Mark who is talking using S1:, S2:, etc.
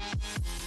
S1: we